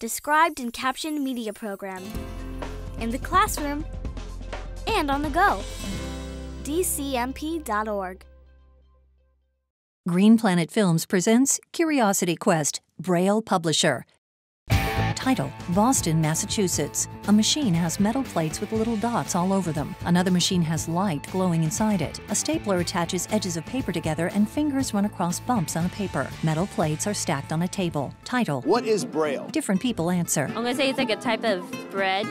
described and captioned media program. In the classroom and on the go. DCMP.org. Green Planet Films presents Curiosity Quest, Braille Publisher. Title Boston, Massachusetts. A machine has metal plates with little dots all over them. Another machine has light glowing inside it. A stapler attaches edges of paper together and fingers run across bumps on a paper. Metal plates are stacked on a table. Title What is Braille? Different people answer. I'm gonna say it's like a type of bread.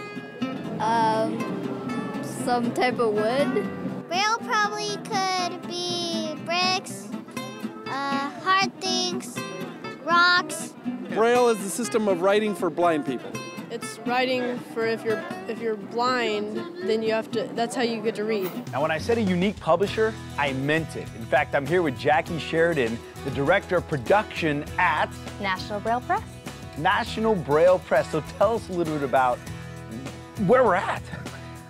Um, some type of wood. Braille probably could be bricks, uh, hard things, rocks. Braille is the system of writing for blind people. It's writing for if you're if you're blind, then you have to. That's how you get to read. Now, when I said a unique publisher, I meant it. In fact, I'm here with Jackie Sheridan, the director of production at National Braille Press. National Braille Press. So tell us a little bit about where we're at.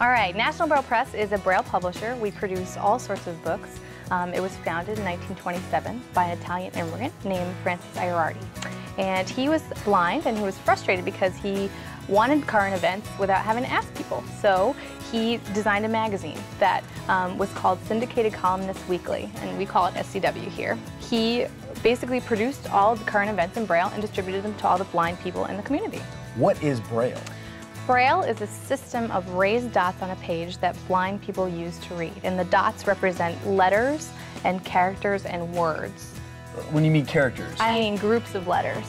All right, National Braille Press is a Braille publisher. We produce all sorts of books. Um, it was founded in 1927 by an Italian immigrant named Francis Ierardi. And he was blind and he was frustrated because he wanted current events without having to ask people. So he designed a magazine that um, was called Syndicated Columnist Weekly, and we call it SCW here. He basically produced all the current events in Braille and distributed them to all the blind people in the community. What is Braille? Braille is a system of raised dots on a page that blind people use to read, and the dots represent letters and characters and words. When you mean characters? I mean groups of letters.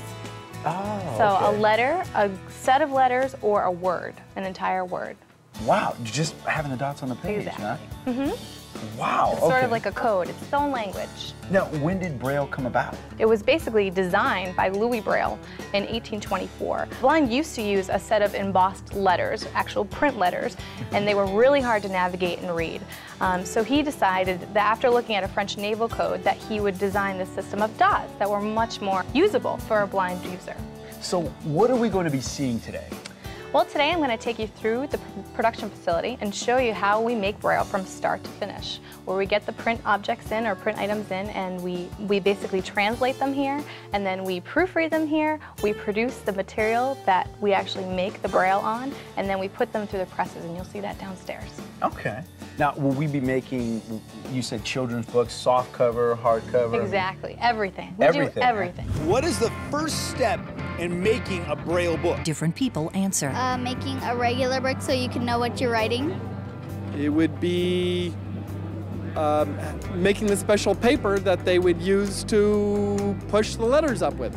oh, So a letter, a set of letters, or a word, an entire word. Wow, just having the dots on the page, huh? hmm Wow. It's sort of like a code, it's its own language. Now, when did Braille come about? It was basically designed by Louis Braille in 1824. Blind used to use a set of embossed letters, actual print letters, and they were really hard to navigate and read. Um, so he decided that after looking at a French naval code that he would design this system of dots that were much more usable for a blind user. So, what are we going to be seeing today? Well, today I'm going to take you through the production facility and show you how we make Braille from start to finish, where we get the print objects in or print items in and we, we basically translate them here and then we proofread them here, we produce the material that we actually make the Braille on, and then we put them through the presses and you'll see that downstairs. Okay. Now, will we be making, you said children's books, soft cover, hard cover? Exactly, everything. We Everything, do everything. What is the first step in making a Braille book? Different people answer. Uh, making a regular book so you can know what you're writing. It would be um, making the special paper that they would use to push the letters up with.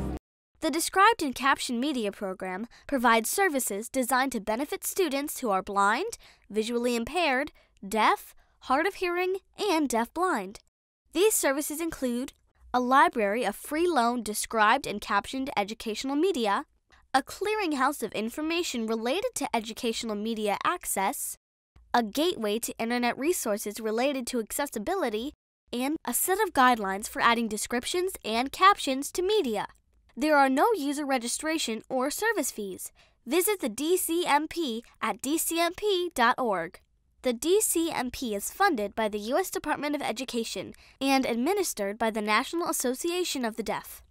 The Described and Captioned Media program provides services designed to benefit students who are blind, visually impaired, deaf, hard of hearing, and deaf-blind. These services include a library of free loan described and captioned educational media, a clearinghouse of information related to educational media access, a gateway to internet resources related to accessibility, and a set of guidelines for adding descriptions and captions to media. There are no user registration or service fees. Visit the DCMP at dcmp.org. The DCMP is funded by the U.S. Department of Education and administered by the National Association of the Deaf.